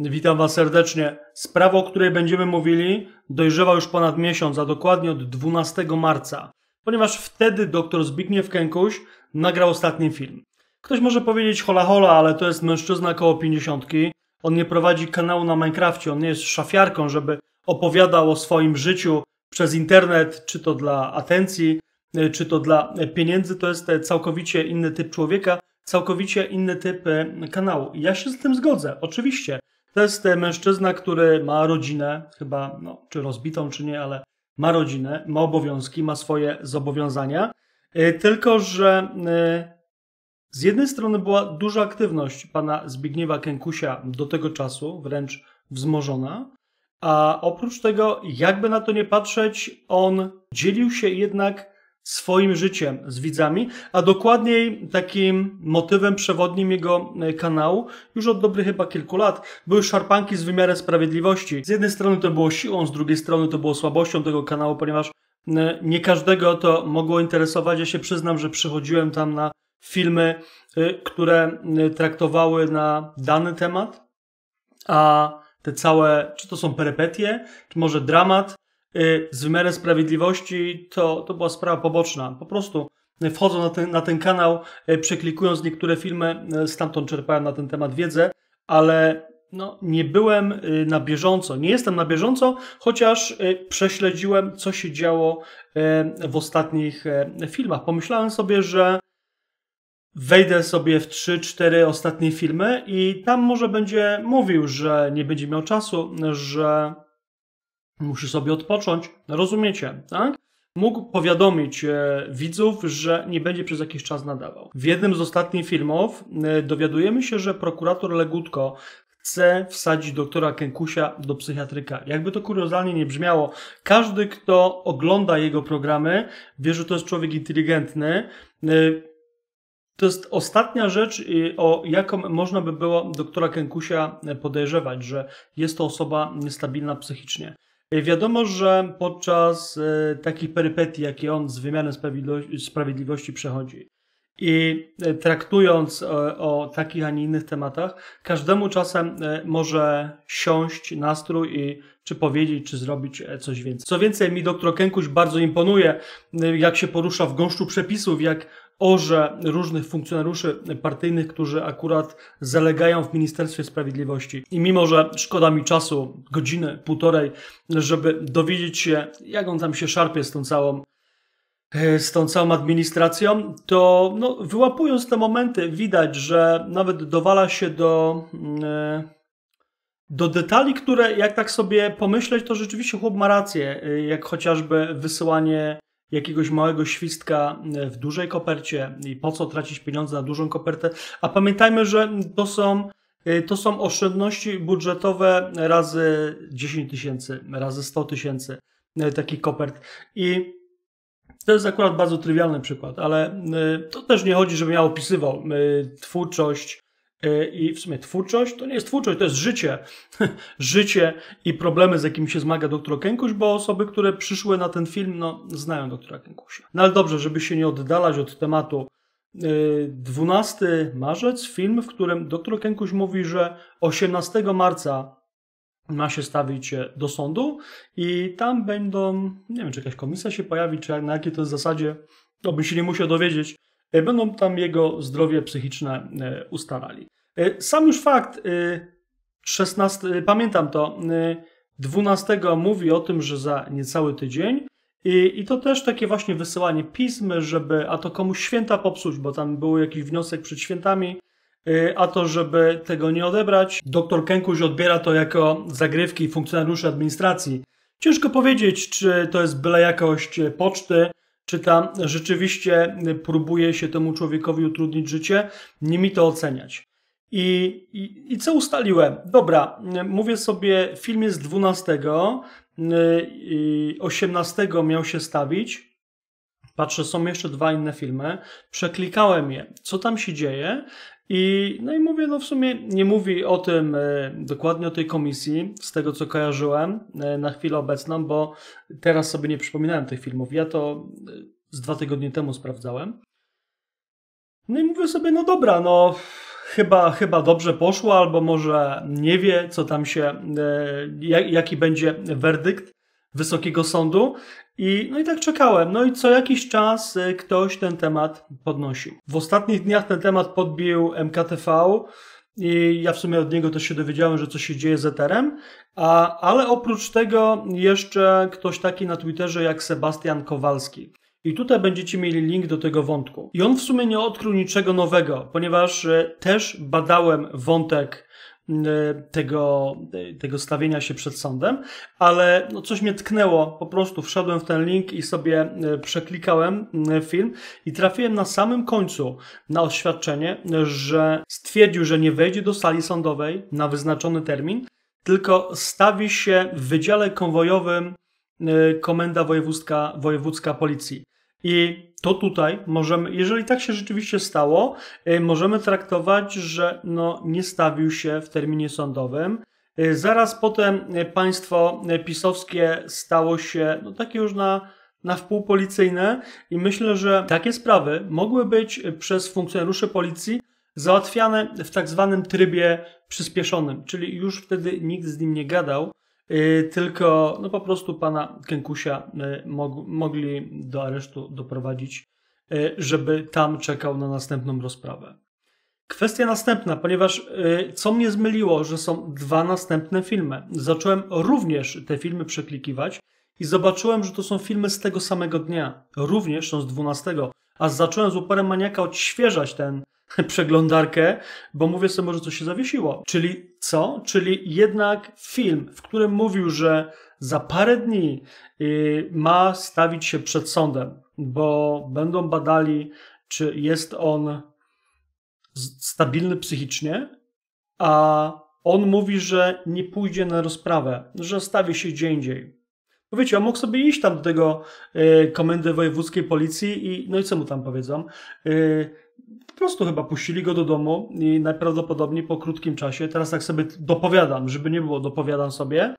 Witam Was serdecznie. Sprawa, o której będziemy mówili, dojrzewa już ponad miesiąc, a dokładnie od 12 marca, ponieważ wtedy dr Zbigniew Kękuś nagrał ostatni film. Ktoś może powiedzieć hola hola, ale to jest mężczyzna koło 50. On nie prowadzi kanału na Minecrafcie, on nie jest szafiarką, żeby opowiadał o swoim życiu przez internet, czy to dla atencji, czy to dla pieniędzy. To jest całkowicie inny typ człowieka, całkowicie inny typ kanału. Ja się z tym zgodzę, oczywiście. To jest mężczyzna, który ma rodzinę, chyba, no, czy rozbitą, czy nie, ale ma rodzinę, ma obowiązki, ma swoje zobowiązania. E, tylko, że e, z jednej strony była duża aktywność pana Zbigniewa Kękusia do tego czasu, wręcz wzmożona, a oprócz tego, jakby na to nie patrzeć, on dzielił się jednak swoim życiem z widzami, a dokładniej takim motywem przewodnim jego e, kanału już od dobrych chyba kilku lat były szarpanki z wymiarem sprawiedliwości. Z jednej strony to było siłą, z drugiej strony to było słabością tego kanału, ponieważ e, nie każdego to mogło interesować. Ja się przyznam, że przychodziłem tam na filmy, e, które traktowały na dany temat, a te całe, czy to są perypetie, czy może dramat, z wymiarem sprawiedliwości, to, to była sprawa poboczna. Po prostu wchodzą na ten, na ten kanał, y, przeklikując niektóre filmy, y, stamtąd czerpałem na ten temat wiedzę, ale no, nie byłem na bieżąco, nie jestem na bieżąco, chociaż prześledziłem, co się działo w ostatnich filmach. Pomyślałem sobie, że wejdę sobie w 3-4 ostatnie filmy i tam może będzie mówił, że nie będzie miał czasu, że musi sobie odpocząć. Rozumiecie, tak? Mógł powiadomić e, widzów, że nie będzie przez jakiś czas nadawał. W jednym z ostatnich filmów e, dowiadujemy się, że prokurator Legutko chce wsadzić doktora Kękusia do psychiatryka. Jakby to kuriozalnie nie brzmiało, każdy, kto ogląda jego programy, wie, że to jest człowiek inteligentny. E, to jest ostatnia rzecz, o jaką można by było doktora Kękusia podejrzewać, że jest to osoba niestabilna psychicznie. Wiadomo, że podczas e, takich perypetii, jakie on z wymiarem sprawiedliwości przechodzi i e, traktując o, e, o takich, a nie innych tematach, każdemu czasem może siąść nastrój i czy powiedzieć, czy zrobić coś więcej. Co więcej, mi doktor Kękuś bardzo imponuje, jak się porusza w gąszczu przepisów, jak orze różnych funkcjonariuszy partyjnych, którzy akurat zalegają w Ministerstwie Sprawiedliwości. I mimo, że szkoda mi czasu, godziny, półtorej, żeby dowiedzieć się, jak on tam się szarpie z tą całą e, z tą całą administracją, to no, wyłapując te momenty, widać, że nawet dowala się do, mm, e, do detali, które jak tak sobie pomyśleć, to rzeczywiście chłop ma rację, e, jak chociażby wysyłanie jakiegoś małego świstka e, w dużej kopercie i po co tracić pieniądze na dużą kopertę. A pamiętajmy, że to są, e, to są oszczędności budżetowe razy 10 tysięcy, razy 100 tysięcy e, takich kopert. I to jest akurat bardzo trywialny przykład, ale to też nie chodzi, żebym ja opisywał twórczość I w sumie twórczość to nie jest twórczość, to jest życie. życie i problemy, z jakimi się zmaga doktor Kękuś, bo osoby, które przyszły na ten film, no, znają doktora Kękusia. No ale dobrze, żeby się nie oddalać od tematu. 12 e, marzec, film, w którym doktor Kękuś mówi, że 18 marca ma się stawić do sądu i tam będą, nie wiem, czy jakaś komisja się pojawi, czy na jakiej to jest zasadzie, to bym się nie musiał dowiedzieć, E, będą tam jego zdrowie psychiczne e, ustalali. E, sam już fakt, 16, pamiętam to, 12 mówi o tym, że za niecały tydzień i, I to też takie właśnie wysyłanie pism, żeby a to komuś święta popsuć, bo tam był jakiś wniosek przed świętami, a to żeby tego nie odebrać. Doktor Kękuś odbiera to jako zagrywki funkcjonariuszy administracji. Ciężko powiedzieć, czy to jest byle jakość poczty, czy tam rzeczywiście próbuje się temu człowiekowi utrudnić życie, nie mi to oceniać. I, i, I co ustaliłem? Dobra, mówię sobie, film jest 12, 18 miał się stawić. Patrzę, są jeszcze dwa inne filmy. Przeklikałem je. Co tam się dzieje? I, no i mówię, no w sumie nie mówi o tym e, dokładnie o tej komisji, z tego co kojarzyłem e, na chwilę obecną, bo teraz sobie nie przypominałem tych filmów. Ja to e, z dwa tygodnie temu sprawdzałem. No i mówię sobie, no dobra, no chyba, chyba dobrze poszło, albo może nie wie, co tam się, jaki będzie werdykt Wysokiego Sądu. I, no i tak czekałem. No i co jakiś czas ktoś ten temat podnosił. W ostatnich dniach ten temat podbił MKTV. I ja w sumie od niego też się dowiedziałem, że coś się dzieje z Eterem. A, ale oprócz tego jeszcze ktoś taki na Twitterze jak Sebastian Kowalski. I tutaj będziecie mieli link do tego wątku. I on w sumie nie odkrył niczego nowego, ponieważ e, też badałem wątek e, tego, e, tego stawienia się przed sądem, ale no coś mnie tknęło. Po prostu wszedłem w ten link i sobie przeklikałem film i trafiłem na samym końcu na oświadczenie, że stwierdził, że nie wejdzie do sali sądowej na wyznaczony termin, tylko stawi się w wydziale konwojowym Komenda Wojewódzka, Wojewódzka Policji. I to tutaj możemy, jeżeli tak się rzeczywiście stało, y, możemy traktować, że no, nie stawił się w terminie sądowym. Y, zaraz potem y, państwo pisowskie stało się no, takie już na, na wpół policyjne i myślę, że takie sprawy mogły być przez funkcjonariuszy policji załatwiane w tak zwanym trybie przyspieszonym, czyli już wtedy nikt z nim nie gadał, tylko no po prostu pana Kękusia y, mogli do aresztu doprowadzić, y, żeby tam czekał na następną rozprawę. Kwestia następna, ponieważ co mnie zmyliło, że są dwa następne filmy. Zacząłem również te filmy przeklikiwać i zobaczyłem, że to są filmy z tego samego dnia. Również są z 12, a zacząłem z uporem maniaka odświeżać ten, przeglądarkę, bo mówię sobie, może coś się zawiesiło. Czyli co? Czyli jednak film, w którym mówił, że za parę dni y, ma stawić się przed sądem, bo będą badali, czy jest on stabilny psychicznie, a on mówi, że nie pójdzie na rozprawę, że stawi się gdzie indziej. Bo wiecie, on mógł sobie iść tam do tego y, komendy wojewódzkiej policji i no i co mu tam powiedzą? Y, po prostu chyba puścili go do domu i najprawdopodobniej po krótkim czasie, teraz tak sobie dopowiadam, żeby nie było, dopowiadam sobie,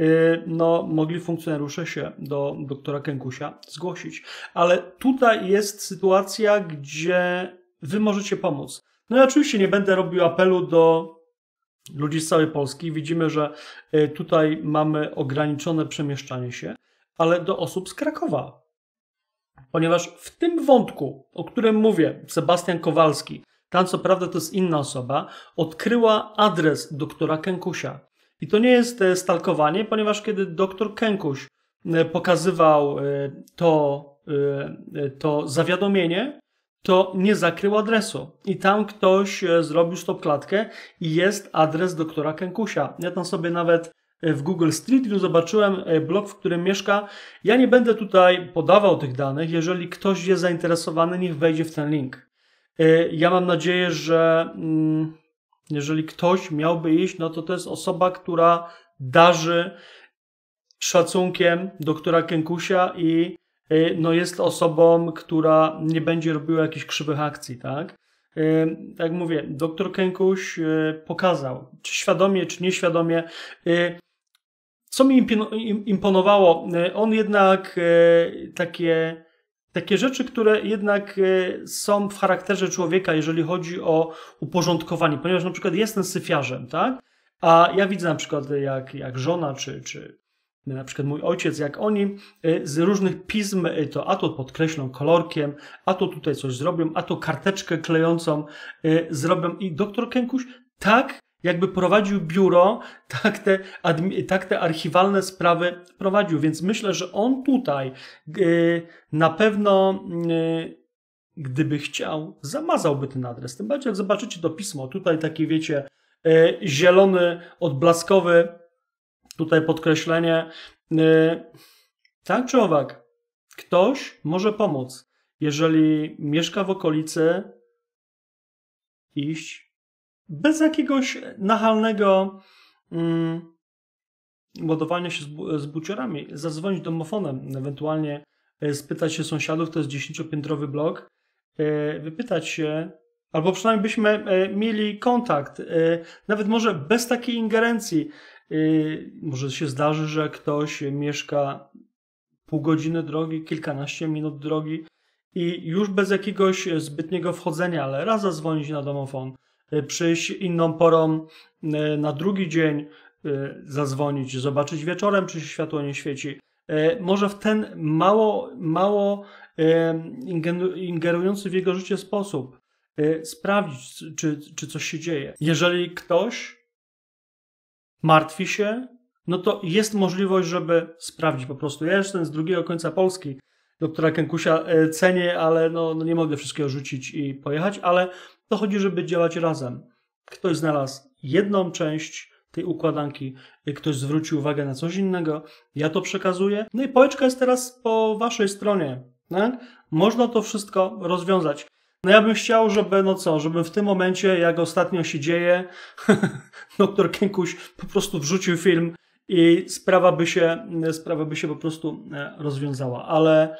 y, no, mogli funkcjonariusze się do doktora Kękusia zgłosić. Ale tutaj jest sytuacja, gdzie wy możecie pomóc. No i oczywiście nie będę robił apelu do ludzi z całej Polski. Widzimy, że y, tutaj mamy ograniczone przemieszczanie się, ale do osób z Krakowa, ponieważ w tym wątku, o którym mówię, Sebastian Kowalski, tam co prawda to jest inna osoba, odkryła adres doktora Kękusia. I to nie jest e, stalkowanie, ponieważ kiedy doktor Kękuś e, pokazywał e, to, to zawiadomienie, to nie zakrył adresu. I tam ktoś zrobił stopklatkę i jest adres doktora Kękusia. Ja tam sobie nawet w Google Street View zobaczyłem e, blog, w którym mieszka. Ja nie będę tutaj podawał tych danych. Jeżeli ktoś jest zainteresowany, niech wejdzie w ten link. E, ja mam nadzieję, że mm, jeżeli ktoś miałby iść, no to to jest osoba, która darzy szacunkiem doktora Kękusia i e, no jest osobą, która nie będzie robiła jakichś krzywych akcji, tak? Tak jak mówię, doktor Kękuś pokazał, czy świadomie, czy nieświadomie, co mi imponowało, e, on jednak e, takie, takie rzeczy, które jednak e, są w charakterze człowieka, jeżeli chodzi o uporządkowanie, ponieważ na przykład jestem syfiarzem, tak? A ja widzę na przykład jak, jak żona, czy, czy na przykład mój ojciec, jak oni z różnych pism to a to podkreślą kolorkiem, a to tutaj coś zrobią, a to karteczkę klejącą zrobią i doktor Kękuś tak jakby prowadził biuro, tak te, tak te archiwalne sprawy prowadził. Więc myślę, że on tutaj yy, na pewno, yy, gdyby chciał, zamazałby ten adres. Tym bardziej jak zobaczycie to pismo, tutaj taki wiecie, yy, zielony, odblaskowy, tutaj podkreślenie. Y, tak czy owak, ktoś może pomóc, jeżeli mieszka w okolicy, iść bez jakiegoś nachalnego mm, ładowania się z, z buciorami, zadzwonić domofonem, ewentualnie e, spytać się sąsiadów, to jest dziesięciopiętrowy blok, e, wypytać się, albo przynajmniej byśmy e, mieli kontakt, nawet może bez takiej ingerencji. Może się zdarzy, że ktoś mieszka pół godziny drogi, kilkanaście minut drogi i już bez jakiegoś zbytniego wchodzenia, ale raz zadzwonić na domofon, przyjść inną porą na drugi dzień, zadzwonić, zobaczyć wieczorem, czy się światło nie świeci. Może w ten mało, mało ingerujący w jego życie sposób sprawdzić, czy, czy coś się dzieje. Jeżeli ktoś martwi się, no to jest możliwość, żeby sprawdzić po prostu. Ja jestem z drugiego końca Polski, doktora Kękusia e, cenię, ale no, no nie mogę wszystkiego rzucić i pojechać, ale to chodzi, żeby działać razem. Ktoś znalazł jedną część tej układanki, ktoś zwrócił uwagę na coś innego, ja to przekazuję. No i pałeczka jest teraz po waszej stronie. Tak? Można to wszystko rozwiązać. No ja bym chciał, żeby, no co, żeby w tym momencie, jak ostatnio się dzieje, doktor Kękuś po prostu wrzucił film i sprawa by się, sprawa by się po prostu e, rozwiązała. Ale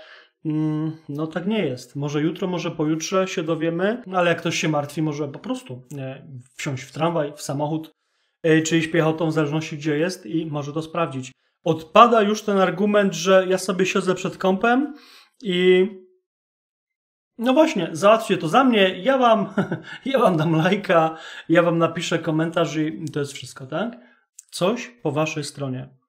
no tak nie jest. Może jutro, może pojutrze się dowiemy, no ale jak ktoś się martwi, może po prostu wsiąść w tramwaj, w samochód, e, czy iść piechotą, w zależności gdzie jest i może to sprawdzić. Odpada już ten argument, że ja sobie siedzę przed kąpem i no właśnie, załatwcie to za mnie, ja wam, ja wam dam lajka, ja wam napiszę komentarz i to jest wszystko, tak? Coś po waszej stronie.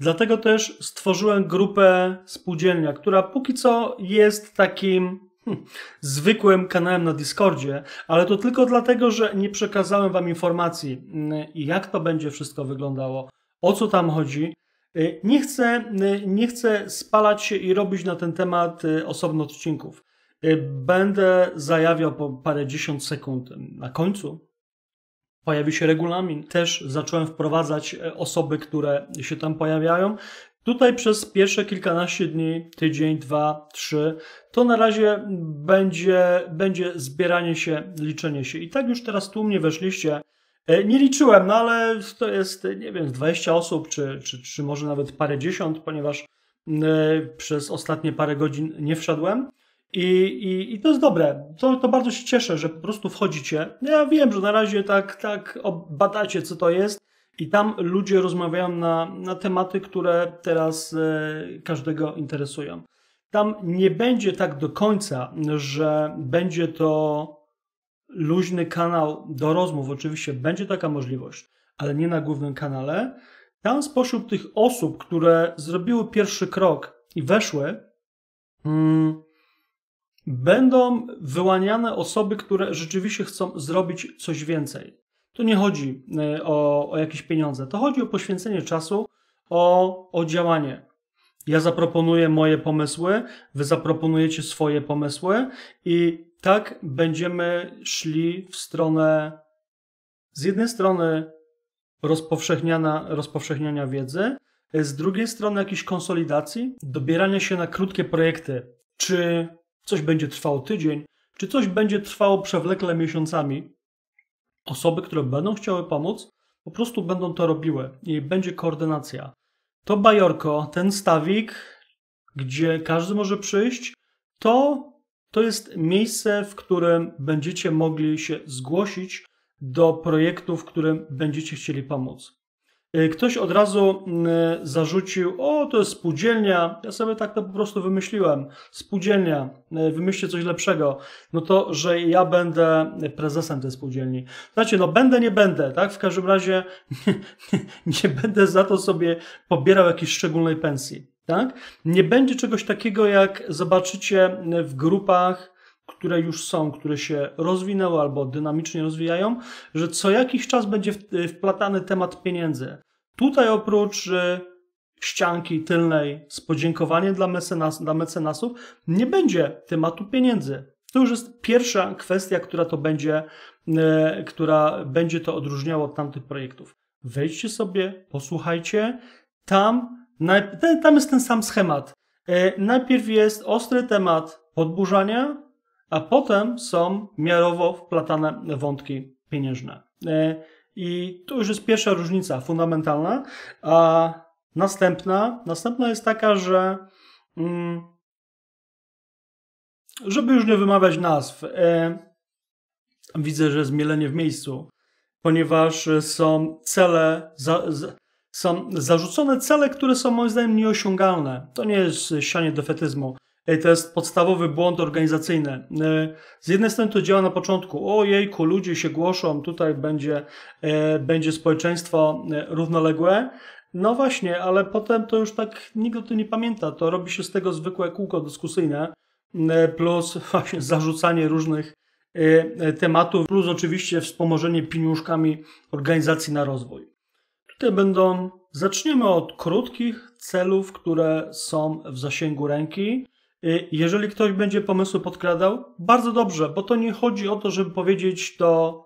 Dlatego też stworzyłem grupę spółdzielnia, która póki co jest takim hmm, zwykłym kanałem na Discordzie, ale to tylko dlatego, że nie przekazałem wam informacji, hmm, jak to będzie wszystko wyglądało, o co tam chodzi. Y, nie chcę, y, nie chcę spalać się i robić na ten temat y, osobno odcinków. Będę zajawiał po parę dziesiąt sekund na końcu. Pojawi się regulamin. Też zacząłem wprowadzać e, osoby, które się tam pojawiają. Tutaj przez pierwsze kilkanaście dni, tydzień, dwa, trzy, to na razie będzie, będzie zbieranie się, liczenie się. I tak już teraz tu mnie weszliście. E, nie liczyłem, no ale to jest, nie wiem, 20 osób, czy, czy, czy może nawet parę dziesiąt, ponieważ e, przez ostatnie parę godzin nie wszedłem. I, i, I to jest dobre. To, to bardzo się cieszę, że po prostu wchodzicie. Ja wiem, że na razie tak, tak badacie, co to jest, i tam ludzie rozmawiają na, na tematy, które teraz e, każdego interesują. Tam nie będzie tak do końca, że będzie to luźny kanał do rozmów. Oczywiście będzie taka możliwość, ale nie na głównym kanale. Tam spośród tych osób, które zrobiły pierwszy krok i weszły, mm, będą wyłaniane osoby, które rzeczywiście chcą zrobić coś więcej. Tu nie chodzi e, o, o jakieś pieniądze, to chodzi o poświęcenie czasu, o, o działanie. Ja zaproponuję moje pomysły, wy zaproponujecie swoje pomysły i tak będziemy szli w stronę z jednej strony rozpowszechniania, rozpowszechniania wiedzy, z drugiej strony jakiejś konsolidacji, dobierania się na krótkie projekty, czy coś będzie trwało tydzień, czy coś będzie trwało przewlekle miesiącami. Osoby, które będą chciały pomóc, po prostu będą to robiły i będzie koordynacja. To bajorko, ten stawik, gdzie każdy może przyjść, to, to jest miejsce, w którym będziecie mogli się zgłosić do projektu, w którym będziecie chcieli pomóc. Y, ktoś od razu y, zarzucił, o to jest spółdzielnia, ja sobie tak to po prostu wymyśliłem, spółdzielnia, y, wymyślcie coś lepszego, no to, że ja będę prezesem tej spółdzielni. Znacie, no będę, nie będę, tak, w każdym razie nie, nie będę za to sobie pobierał jakiejś szczególnej pensji, tak. Nie będzie czegoś takiego, jak zobaczycie w grupach, które już są, które się rozwinęły albo dynamicznie rozwijają, że co jakiś czas będzie wplatany temat pieniędzy. Tutaj oprócz y, ścianki tylnej z podziękowaniem dla, mecenas, dla mecenasów nie będzie tematu pieniędzy. To już jest pierwsza kwestia, która to będzie, y, która będzie to odróżniała od tamtych projektów. Wejdźcie sobie, posłuchajcie. Tam, tam jest ten sam schemat. Y, najpierw jest ostry temat podburzania, a potem są miarowo wplatane wątki pieniężne. I to już jest pierwsza różnica fundamentalna. A następna, następna jest taka, że mm, żeby już nie wymawiać nazw, e, widzę, że zmielenie w miejscu, ponieważ są cele, są zarzucone cele, które są moim zdaniem nieosiągalne. To nie jest sianie defetyzmu. To jest podstawowy błąd organizacyjny. Z jednej strony to działa na początku, ojejku, ludzie się głoszą, tutaj będzie, będzie społeczeństwo równoległe. No właśnie, ale potem to już tak nikt o tym nie pamięta. To robi się z tego zwykłe kółko dyskusyjne, plus właśnie zarzucanie różnych tematów, plus oczywiście wspomożenie pieniążkami organizacji na rozwój. Tutaj będą, zaczniemy od krótkich celów, które są w zasięgu ręki. Y, jeżeli ktoś będzie pomysły podkradał, bardzo dobrze, bo to nie chodzi o to, żeby powiedzieć to,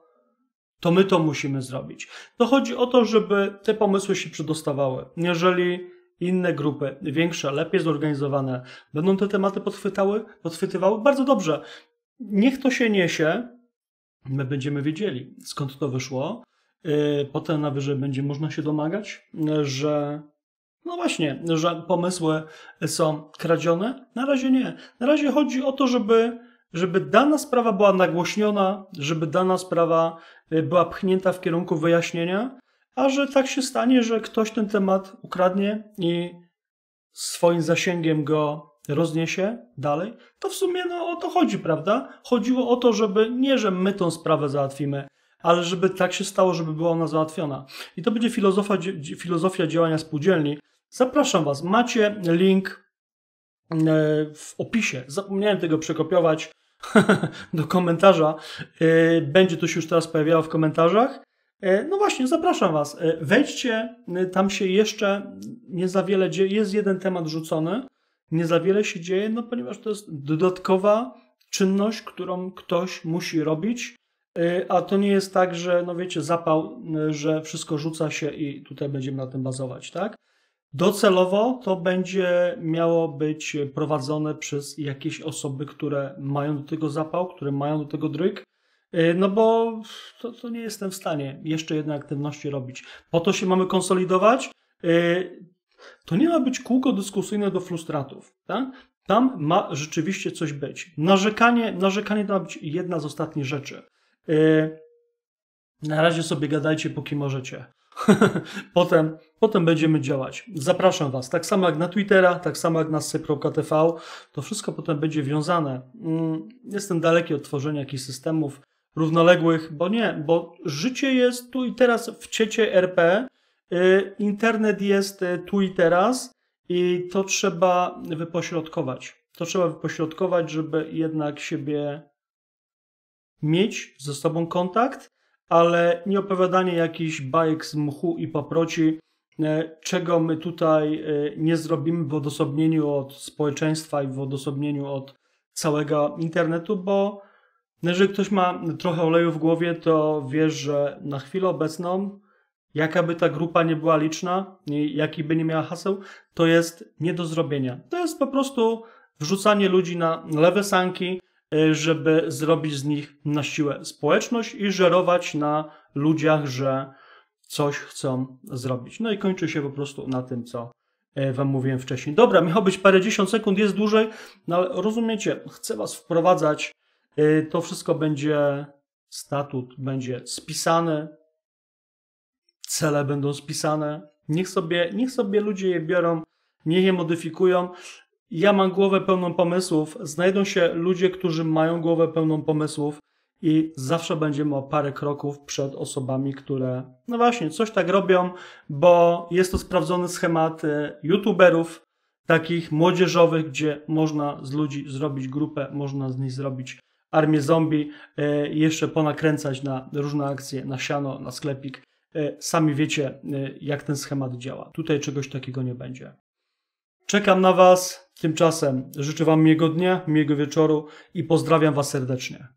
to my to musimy zrobić. To chodzi o to, żeby te pomysły się przedostawały. Jeżeli inne grupy, większe, lepiej zorganizowane, będą te tematy podchwytały, podchwytywały, bardzo dobrze. Niech to się niesie, my będziemy wiedzieli, skąd to wyszło, Y, potem na wyżej będzie można się domagać, że no właśnie, że pomysły są kradzione. Na razie nie. Na razie chodzi o to, żeby, żeby dana sprawa była nagłośniona, żeby dana sprawa y, była pchnięta w kierunku wyjaśnienia, a że tak się stanie, że ktoś ten temat ukradnie i swoim zasięgiem go rozniesie dalej, to w sumie no, o to chodzi, prawda? Chodziło o to, żeby nie, że my tą sprawę załatwimy, ale żeby tak się stało, żeby była ona załatwiona. I to będzie filozofia, filozofia działania spółdzielni. Zapraszam Was. Macie link e, w opisie. Zapomniałem tego przekopiować do komentarza. E, będzie to się już teraz pojawiało w komentarzach. E, no właśnie, zapraszam Was. Wejdźcie, tam się jeszcze nie za wiele dzieje. Jest jeden temat rzucony, nie za wiele się dzieje, no ponieważ to jest dodatkowa czynność, którą ktoś musi robić. Y, a to nie jest tak, że, no wiecie, zapał, y, że wszystko rzuca się i tutaj będziemy na tym bazować, tak? Docelowo to będzie miało być prowadzone przez jakieś osoby, które mają do tego zapał, które mają do tego dryk, y, no bo to, to nie jestem w stanie jeszcze jednej aktywności robić. Po to się mamy konsolidować. To nie ma być kółko dyskusyjne do frustratów. Tak? Tam ma rzeczywiście coś być. Narzekanie, narzekanie to ma być jedna z ostatnich rzeczy. Y, na razie sobie gadajcie, póki możecie. potem, potem będziemy działać. Zapraszam Was. Tak samo jak na Twittera, tak samo jak na sy.tv. To wszystko potem będzie wiązane. Mm, jestem daleki od tworzenia jakichś systemów równoległych, bo nie, bo życie jest tu i teraz w ciecie RP. Y, internet jest y, tu i teraz i to trzeba wypośrodkować. To trzeba wypośrodkować, żeby jednak siebie mieć ze sobą kontakt, ale nie opowiadanie jakichś bajek z mchu i paproci, e, czego my tutaj e, nie zrobimy w odosobnieniu od społeczeństwa i w odosobnieniu od całego internetu, bo jeżeli ktoś ma trochę oleju w głowie, to wiesz, że na chwilę obecną, jaka by ta grupa nie była liczna, jaki by nie miała haseł, to jest nie do zrobienia. To jest po prostu wrzucanie ludzi na lewe sanki, żeby zrobić z nich na siłę społeczność i żerować na ludziach, że coś chcą zrobić. No i kończy się po prostu na tym, co y, Wam mówiłem wcześniej. Dobra, miało być parę dziesiąt sekund, jest dłużej, no ale rozumiecie, chcę Was wprowadzać. Y, to wszystko będzie, statut będzie spisany, cele będą spisane. Niech sobie, niech sobie ludzie je biorą, niech je modyfikują. Ja mam głowę pełną pomysłów, znajdą się ludzie, którzy mają głowę pełną pomysłów i zawsze będziemy o parę kroków przed osobami, które, no właśnie, coś tak robią, bo jest to sprawdzony schemat e, youtuberów, takich młodzieżowych, gdzie można z ludzi zrobić grupę, można z nich zrobić armię zombie, e, jeszcze ponakręcać na różne akcje, na siano, na sklepik. E, sami wiecie, jak ten schemat działa. Tutaj czegoś takiego nie będzie. Czekam na Was. Tymczasem życzę Wam miłego dnia, miłego wieczoru i pozdrawiam Was serdecznie.